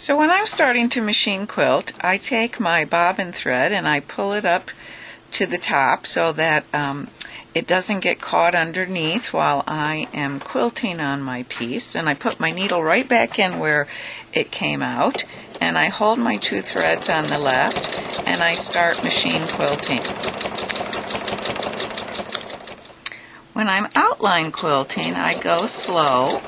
So when I'm starting to machine quilt, I take my bobbin thread and I pull it up to the top so that um, it doesn't get caught underneath while I am quilting on my piece. And I put my needle right back in where it came out. And I hold my two threads on the left and I start machine quilting. When I'm outline quilting, I go slow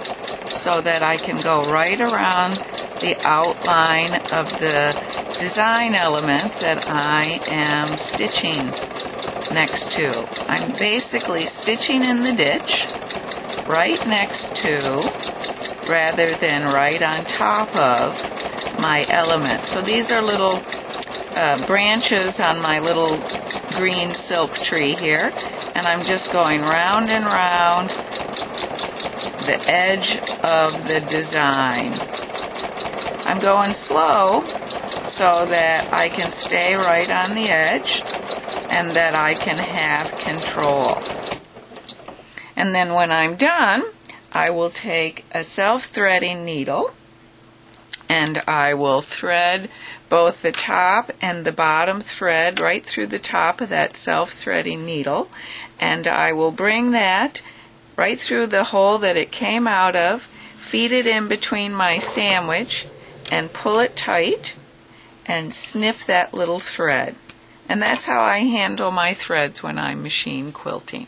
so that I can go right around the outline of the design element that I am stitching next to. I'm basically stitching in the ditch right next to rather than right on top of my element. So these are little uh, branches on my little green silk tree here and I'm just going round and round the edge of the design. I'm going slow so that I can stay right on the edge and that I can have control. And then when I'm done, I will take a self-threading needle and I will thread both the top and the bottom thread right through the top of that self-threading needle and I will bring that right through the hole that it came out of, feed it in between my sandwich and pull it tight and snip that little thread. And that's how I handle my threads when I'm machine quilting.